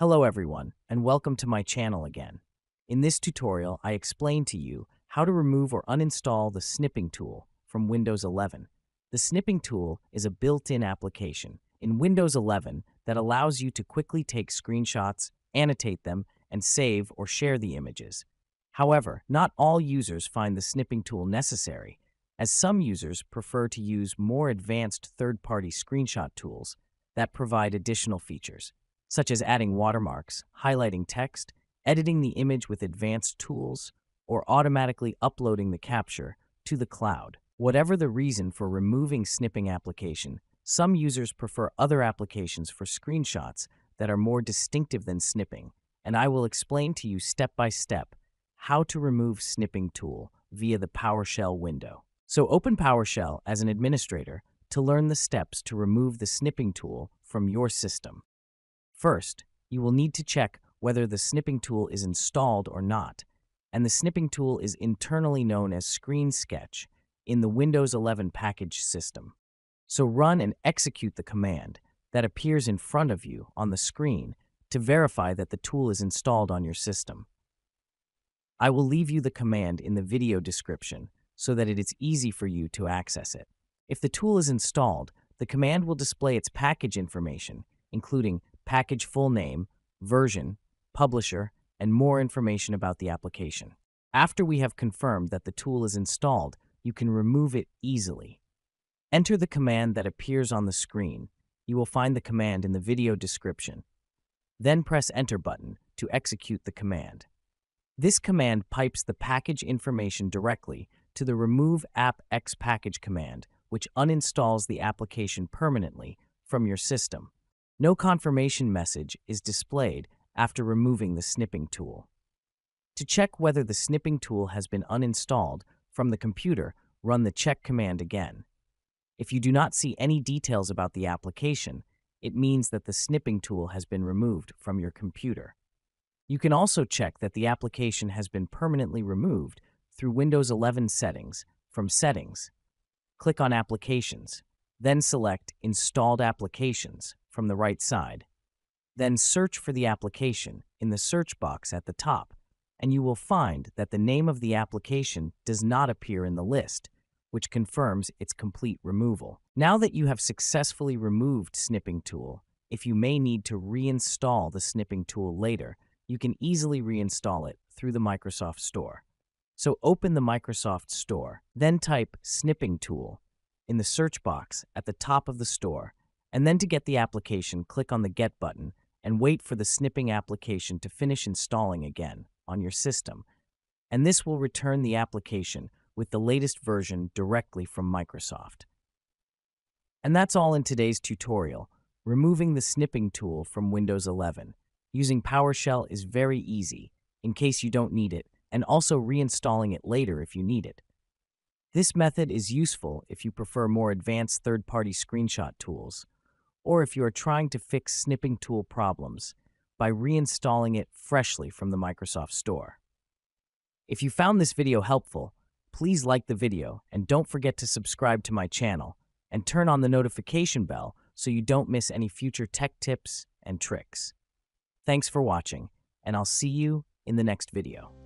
Hello everyone, and welcome to my channel again. In this tutorial, I explain to you how to remove or uninstall the snipping tool from Windows 11. The snipping tool is a built-in application in Windows 11 that allows you to quickly take screenshots, annotate them, and save or share the images. However, not all users find the snipping tool necessary, as some users prefer to use more advanced third-party screenshot tools that provide additional features such as adding watermarks, highlighting text, editing the image with advanced tools, or automatically uploading the capture to the cloud. Whatever the reason for removing snipping application, some users prefer other applications for screenshots that are more distinctive than snipping, and I will explain to you step by step how to remove snipping tool via the PowerShell window. So open PowerShell as an administrator to learn the steps to remove the snipping tool from your system. First, you will need to check whether the snipping tool is installed or not, and the snipping tool is internally known as Screen Sketch in the Windows 11 package system. So run and execute the command that appears in front of you on the screen to verify that the tool is installed on your system. I will leave you the command in the video description so that it is easy for you to access it. If the tool is installed, the command will display its package information, including package full name, version, publisher, and more information about the application. After we have confirmed that the tool is installed, you can remove it easily. Enter the command that appears on the screen. You will find the command in the video description. Then press Enter button to execute the command. This command pipes the package information directly to the Remove App X Package command, which uninstalls the application permanently from your system. No confirmation message is displayed after removing the snipping tool. To check whether the snipping tool has been uninstalled from the computer, run the check command again. If you do not see any details about the application, it means that the snipping tool has been removed from your computer. You can also check that the application has been permanently removed through Windows 11 settings from Settings. Click on Applications, then select Installed Applications from the right side. Then search for the application in the search box at the top, and you will find that the name of the application does not appear in the list, which confirms its complete removal. Now that you have successfully removed Snipping Tool, if you may need to reinstall the Snipping Tool later, you can easily reinstall it through the Microsoft Store. So open the Microsoft Store, then type Snipping Tool in the search box at the top of the store and then to get the application, click on the Get button and wait for the snipping application to finish installing again on your system. And this will return the application with the latest version directly from Microsoft. And that's all in today's tutorial, removing the snipping tool from Windows 11. Using PowerShell is very easy, in case you don't need it, and also reinstalling it later if you need it. This method is useful if you prefer more advanced third-party screenshot tools, or if you are trying to fix snipping tool problems by reinstalling it freshly from the Microsoft Store. If you found this video helpful, please like the video and don't forget to subscribe to my channel and turn on the notification bell so you don't miss any future tech tips and tricks. Thanks for watching, and I'll see you in the next video.